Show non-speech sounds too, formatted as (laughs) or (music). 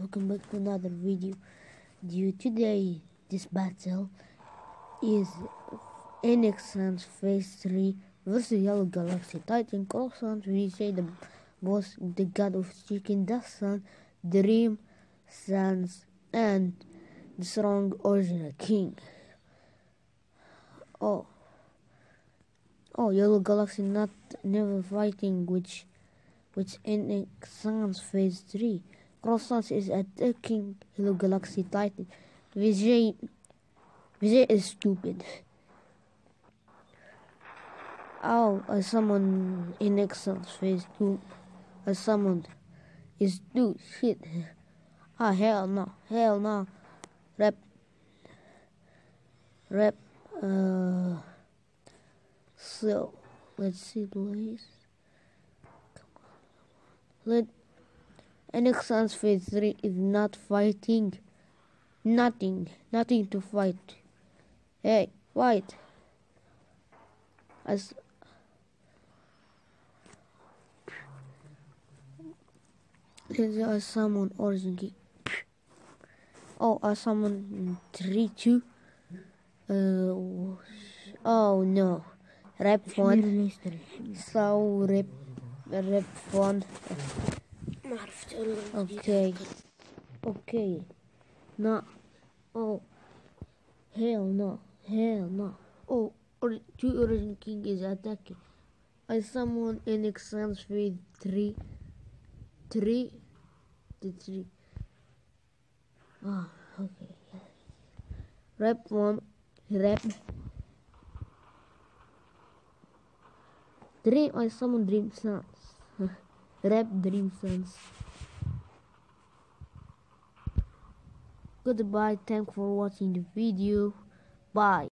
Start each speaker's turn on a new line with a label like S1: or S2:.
S1: welcome back to another video. Due today this battle is Sans Phase 3 versus Yellow Galaxy Titan. Cross we say the boss the god of chicken Dust Sun Dream Sans and the strong original king. Oh. Oh Yellow Galaxy not never fighting which which NX Suns Phase 3 Cross is attacking Yellow Galaxy Titan. Vijay, Vijay is stupid. Oh, I summoned in Excel's phase 2. I summoned is dude shit. Ah, hell no, hell no. Rep, rep, uh, so, let's see, please. Let NX Phase 3 is not fighting. Nothing. Nothing to fight. Hey, fight. As There's a summon origin Oh, I summon 3 2. Uh, oh no. Rep 1. So, rep, rep 1. Okay, okay. No, oh hell no. Hell no. Oh two origin king is attacking I summon an exchange with three. Three. The three. Ah oh, okay rep one. Rep Dream, I summon dream Sans. (laughs) Rep Dream Sans. Goodbye. Thanks for watching the video. Bye.